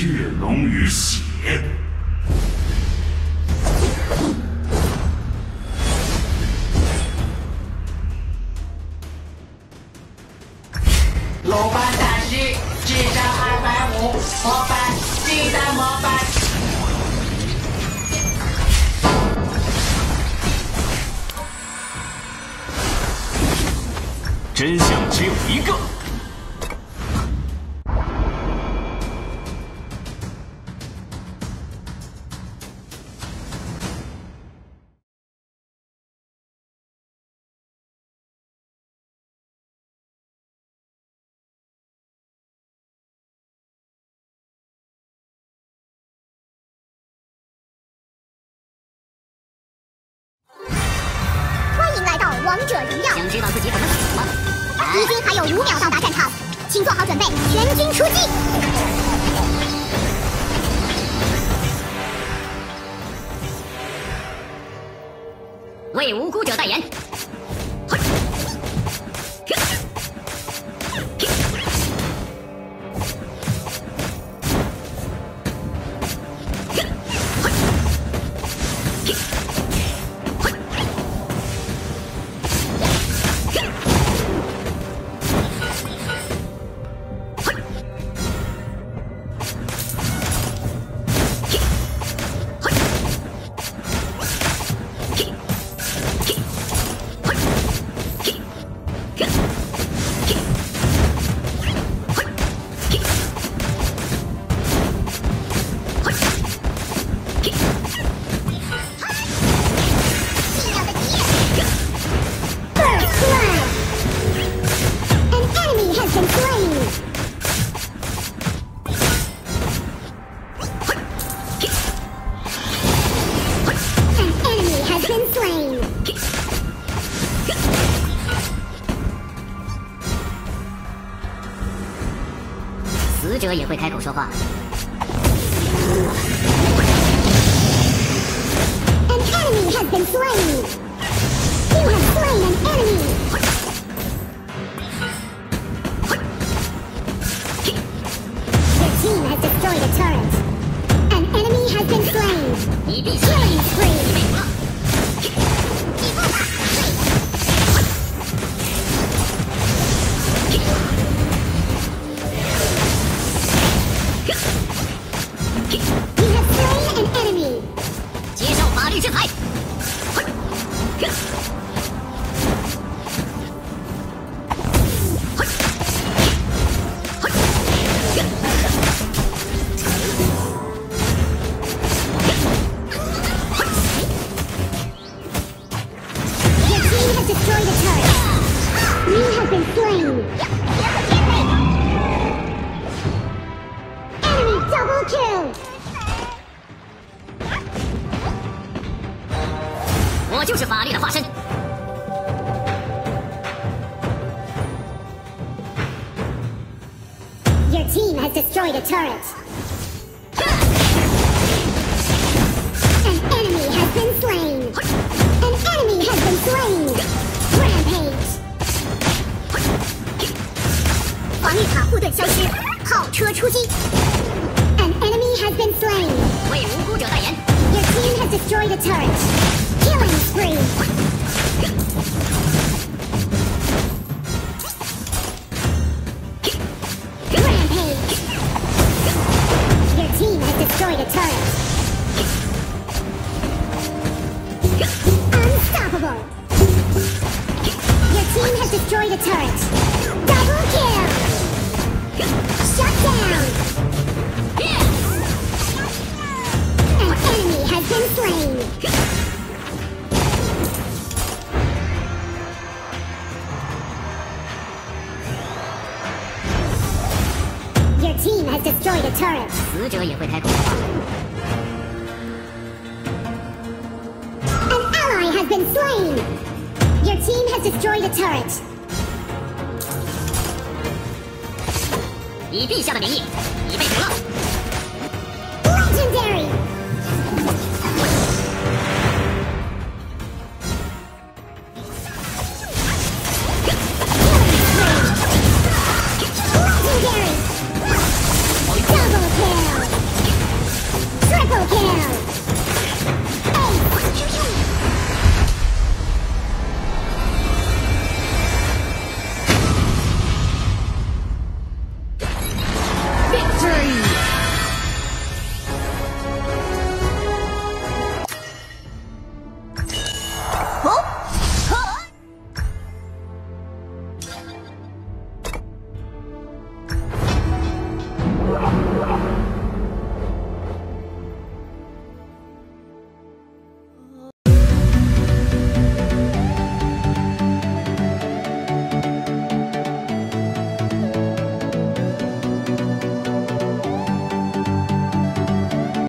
血浓于血。鲁班大师，智商二百五，模板，鸡蛋模板。真相只有一个。王者荣耀，想知道自己怎么死吗？敌军还有五秒到达战场，请做好准备，全军出击！为无辜者代言。者也会开口说话。 An enemy has been slain. You have slain an enemy. Your team has destroyed a turret. An enemy has been slain. 你必须 Killing spree. 25就是法律的化身。 Your team has destroyed a turret. An enemy has been slain. An enemy has been slain. Rampage. 防御塔护盾消失，炮车出击。An enemy has been slain. 为无辜者代言。 Your team has destroyed a turret. Killing spree. has destroyed a turret. 死者也会开口说话。 An ally has been slain. Your team has destroyed a turret. 以陛下的名义，你被俘了。 Legendary.